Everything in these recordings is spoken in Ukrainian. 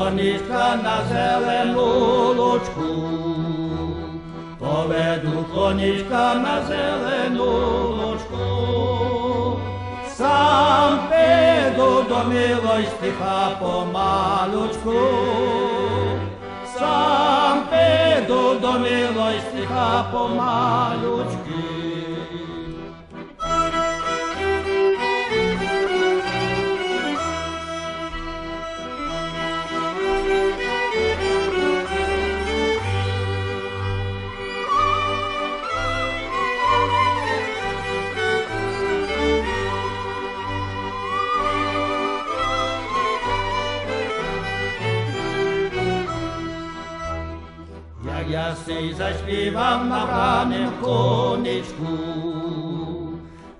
Konička na zelenu lučku Povedu konička na zelenu lučku Sam pedu do stiha pa pomalučku Sam pedu do stiha pa pomalučki я сей заспівав на раним конечку,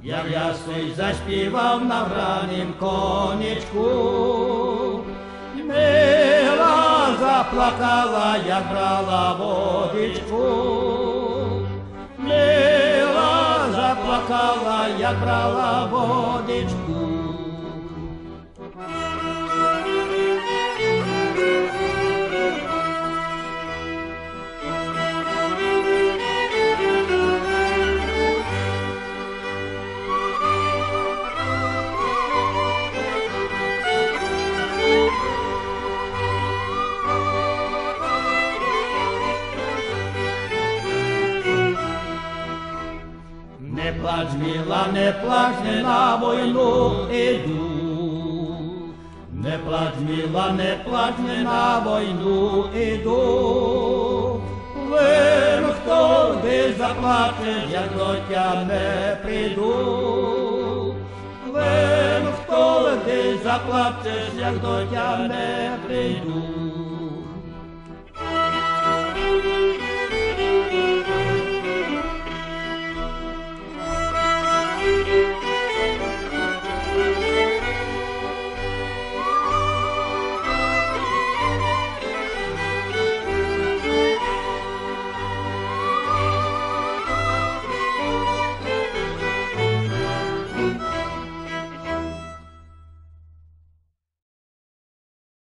як я сей заспівав на раним конечку, мила заплакала, як брала водичку, мила заплакала, як брала водичку. Плач, мила, не плач, не на війну іду. Не плач, мила, не плач, не на війну іду. Вин, хто десь заплаче, як до тя не прийду. Вин, хто десь заплачеш, як до тя не прийду.